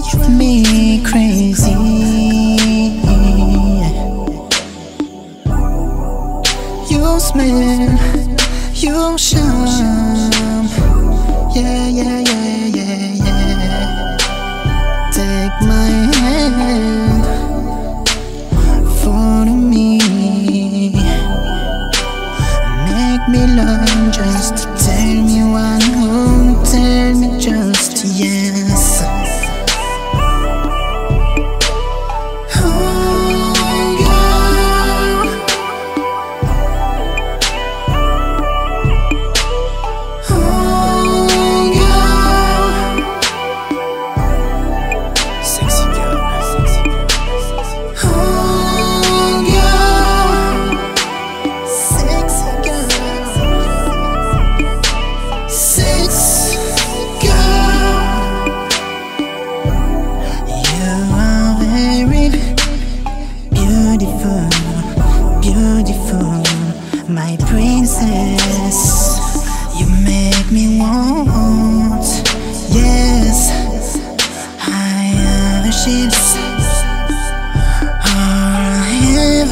drive me crazy. You smell, you shine. Yeah, yeah, yeah, yeah, yeah. Take my hand, follow me. Make me learn just tell me one who tell me just yes.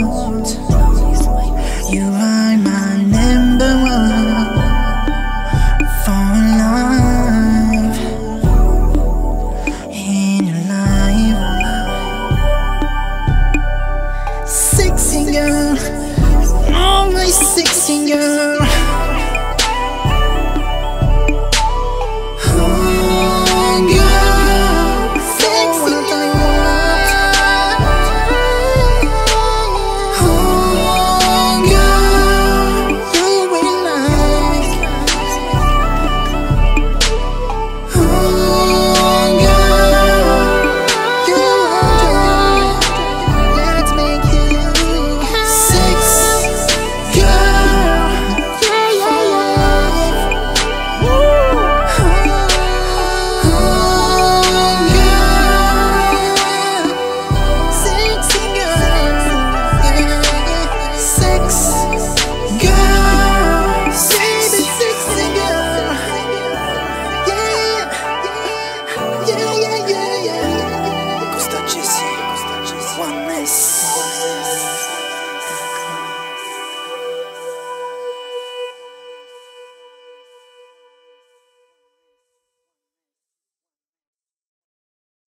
Jones.